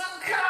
some kind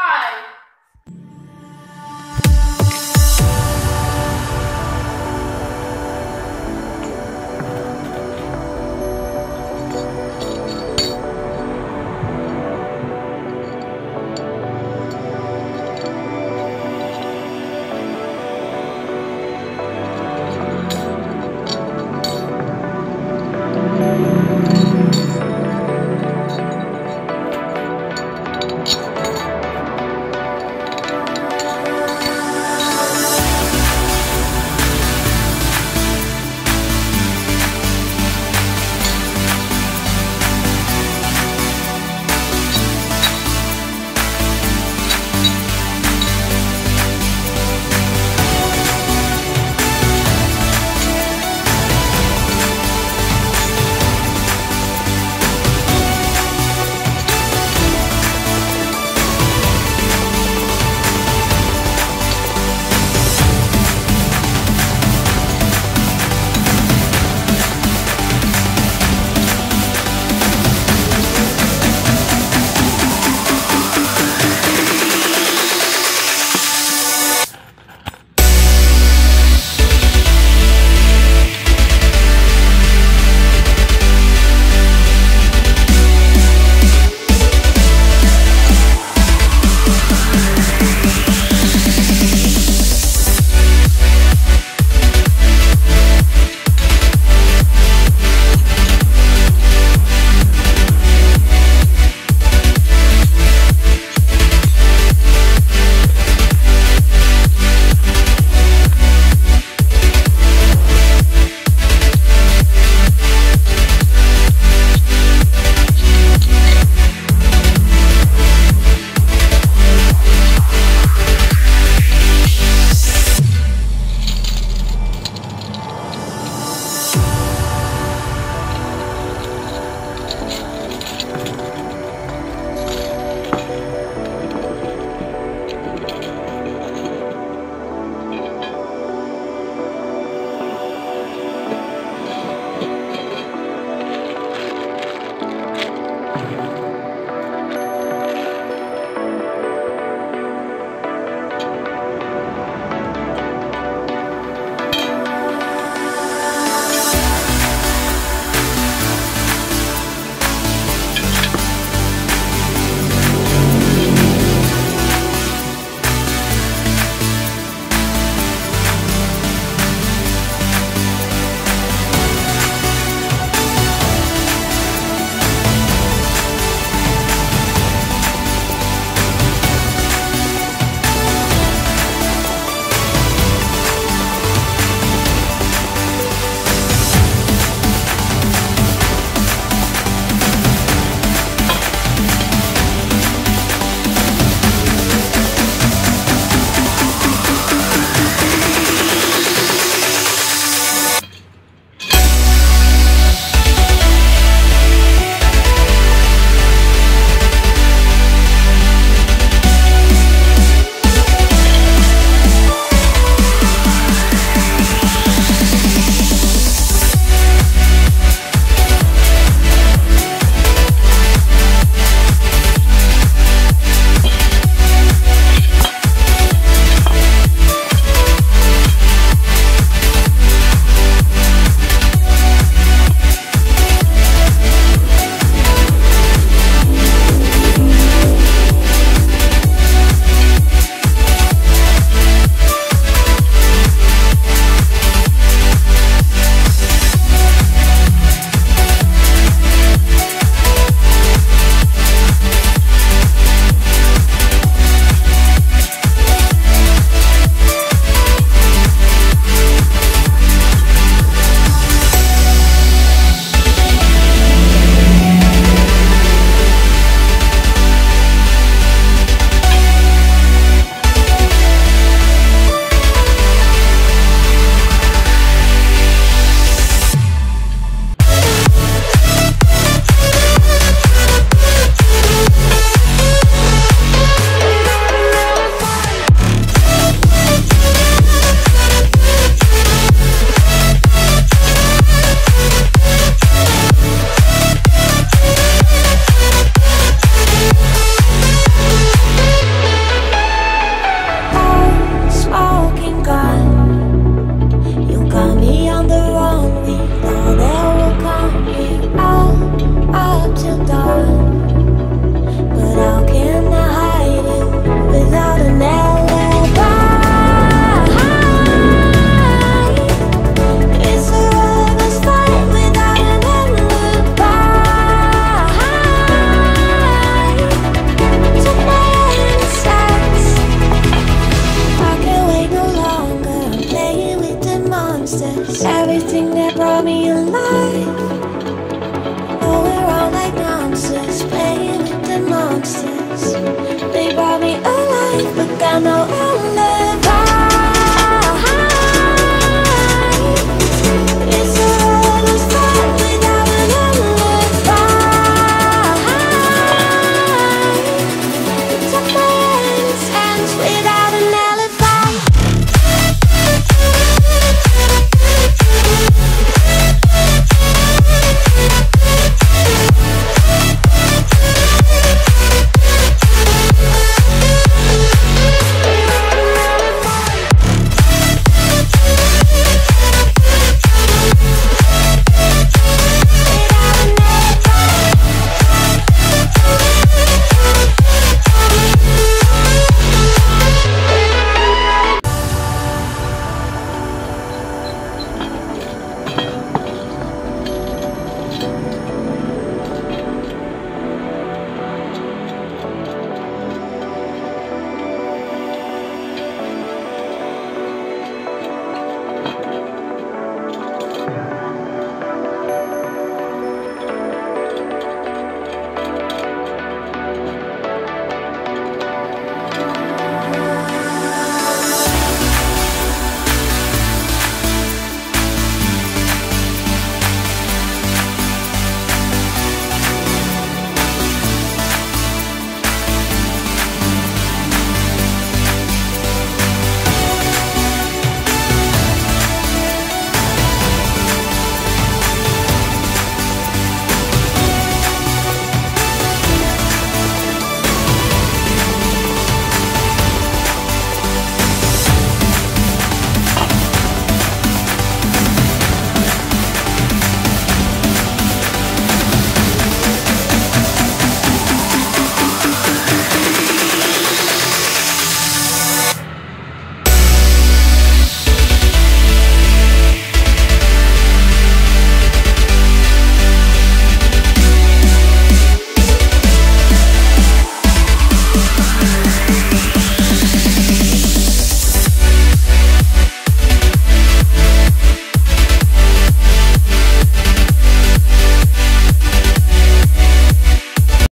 know